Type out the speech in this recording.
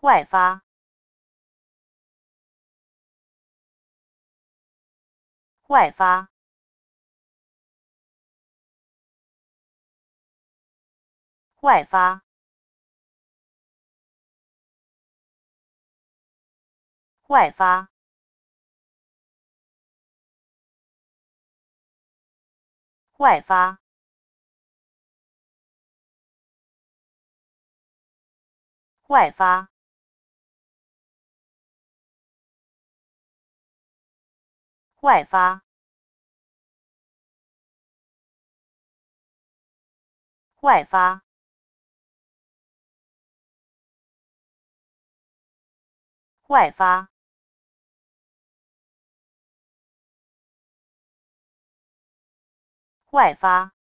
外发，外发，外发，外发，外发。外发，外发，外发，外发，外发。